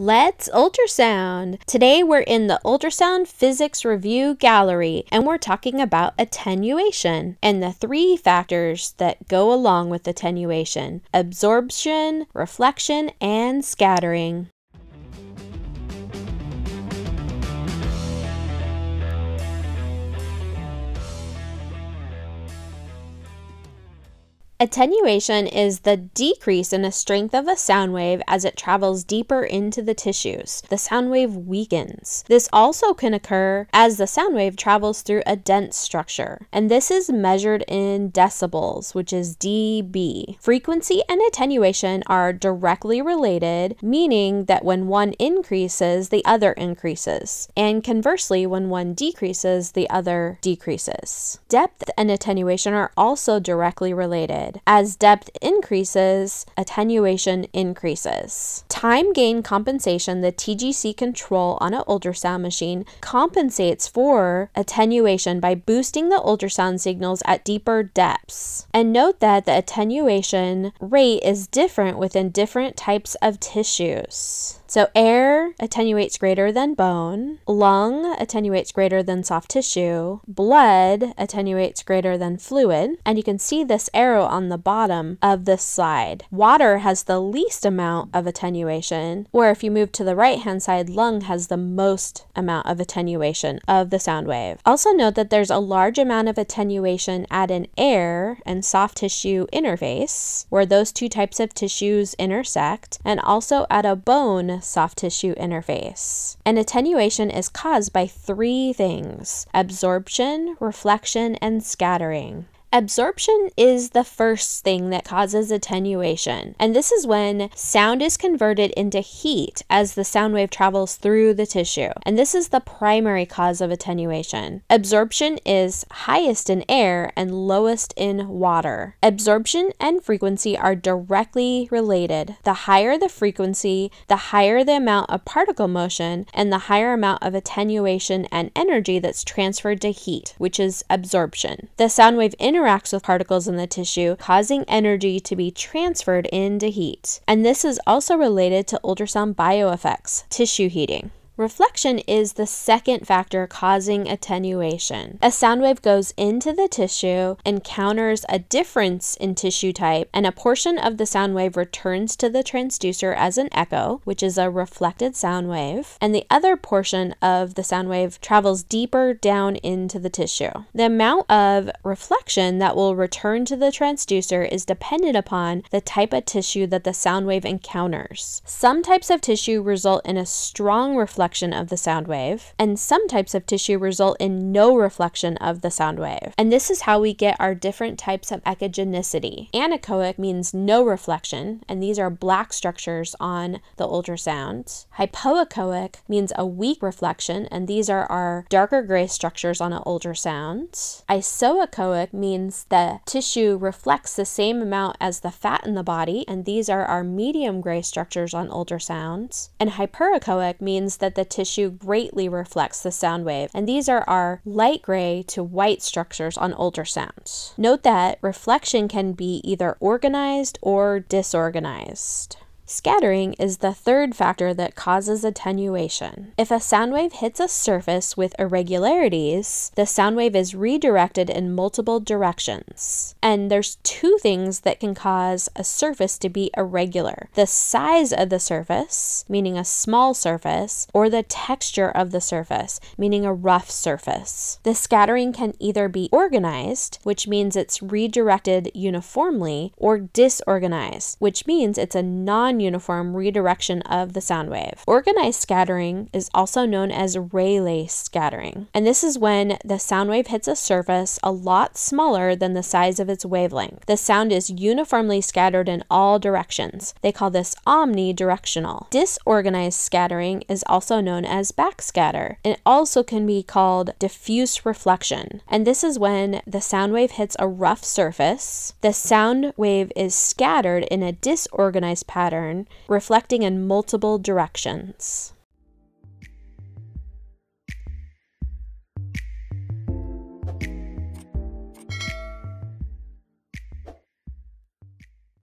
Let's ultrasound! Today we're in the Ultrasound Physics Review Gallery and we're talking about attenuation and the three factors that go along with attenuation absorption, reflection, and scattering. Attenuation is the decrease in the strength of a sound wave as it travels deeper into the tissues. The sound wave weakens. This also can occur as the sound wave travels through a dense structure, and this is measured in decibels, which is dB. Frequency and attenuation are directly related, meaning that when one increases, the other increases, and conversely, when one decreases, the other decreases. Depth and attenuation are also directly related. As depth increases, attenuation increases. Time gain compensation, the TGC control on an ultrasound machine, compensates for attenuation by boosting the ultrasound signals at deeper depths. And note that the attenuation rate is different within different types of tissues. So, air attenuates greater than bone, lung attenuates greater than soft tissue, blood attenuates greater than fluid, and you can see this arrow on the bottom of this slide. Water has the least amount of attenuation, where if you move to the right hand side, lung has the most amount of attenuation of the sound wave. Also, note that there's a large amount of attenuation at an air and soft tissue interface, where those two types of tissues intersect, and also at a bone soft tissue interface. And attenuation is caused by three things absorption, reflection, and scattering. Absorption is the first thing that causes attenuation, and this is when sound is converted into heat as the sound wave travels through the tissue, and this is the primary cause of attenuation. Absorption is highest in air and lowest in water. Absorption and frequency are directly related. The higher the frequency, the higher the amount of particle motion, and the higher amount of attenuation and energy that's transferred to heat, which is absorption. The sound wave interacts with particles in the tissue, causing energy to be transferred into heat. And this is also related to ultrasound bioeffects, tissue heating. Reflection is the second factor causing attenuation. A sound wave goes into the tissue, encounters a difference in tissue type, and a portion of the sound wave returns to the transducer as an echo, which is a reflected sound wave, and the other portion of the sound wave travels deeper down into the tissue. The amount of reflection that will return to the transducer is dependent upon the type of tissue that the sound wave encounters. Some types of tissue result in a strong reflection reflection of the sound wave, and some types of tissue result in no reflection of the sound wave. And this is how we get our different types of echogenicity. Anechoic means no reflection, and these are black structures on the ultrasound. Hypoechoic means a weak reflection, and these are our darker gray structures on an ultrasound. Isoechoic means the tissue reflects the same amount as the fat in the body, and these are our medium gray structures on ultrasound. And hyperechoic means that the tissue greatly reflects the sound wave, and these are our light gray to white structures on ultrasound. Note that reflection can be either organized or disorganized. Scattering is the third factor that causes attenuation. If a sound wave hits a surface with irregularities, the sound wave is redirected in multiple directions. And there's two things that can cause a surface to be irregular the size of the surface, meaning a small surface, or the texture of the surface, meaning a rough surface. The scattering can either be organized, which means it's redirected uniformly, or disorganized, which means it's a non uniform redirection of the sound wave. Organized scattering is also known as Rayleigh scattering, and this is when the sound wave hits a surface a lot smaller than the size of its wavelength. The sound is uniformly scattered in all directions. They call this omnidirectional. Disorganized scattering is also known as backscatter, and it also can be called diffuse reflection. And this is when the sound wave hits a rough surface, the sound wave is scattered in a disorganized reflecting in multiple directions.